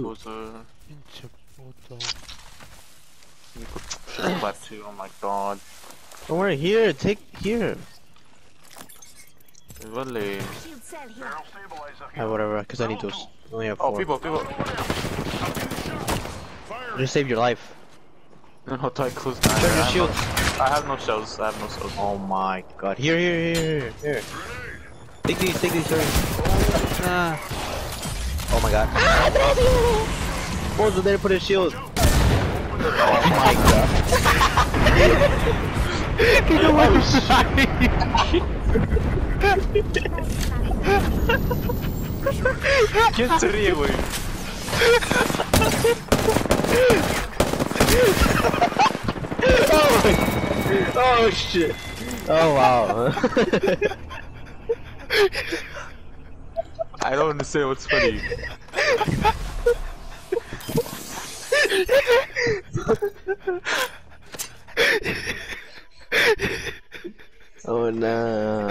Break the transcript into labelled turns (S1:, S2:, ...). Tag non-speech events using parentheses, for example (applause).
S1: Hose.
S2: Pinche puto.
S1: You could shoot that too, oh my god.
S3: Don't worry, here, take here.
S1: Really?
S4: Shield cell.
S3: Ah, whatever, because I need those. I only have
S1: Oh,
S3: four.
S1: people, people.
S3: Just save your life.
S1: No, tie close
S3: Turn your shield.
S1: no- I have no shells, I have no shells.
S3: Oh my god. Here, here, here, here, here. Take these, take these, hurry.
S2: Ah,
S3: devagar. Ah, Brasil! Pouso dele por shield. Oh my god.
S1: que que eu vou Que seria, oh,
S3: oh shit. Oh wow. (laughs)
S1: I don't understand what's funny.
S3: oh no.